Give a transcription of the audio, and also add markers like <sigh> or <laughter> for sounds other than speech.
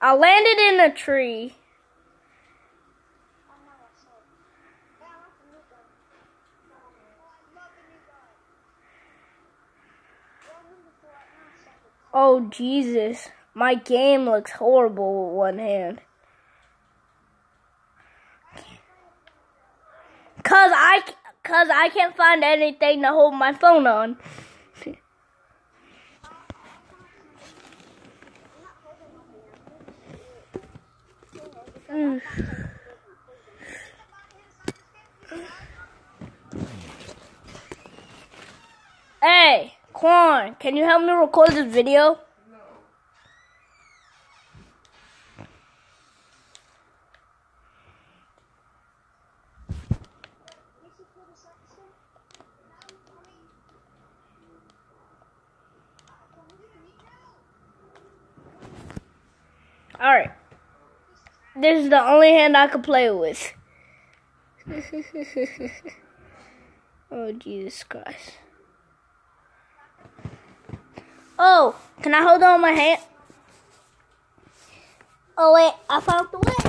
I landed in a tree. Oh Jesus, my game looks horrible with one hand. Cause I, cause I can't find anything to hold my phone on. Mm. Hey, Quan, can you help me record this video? Alright. This is the only hand I can play with. <laughs> oh, Jesus Christ. Oh, can I hold on my hand? Oh, wait, I found the way.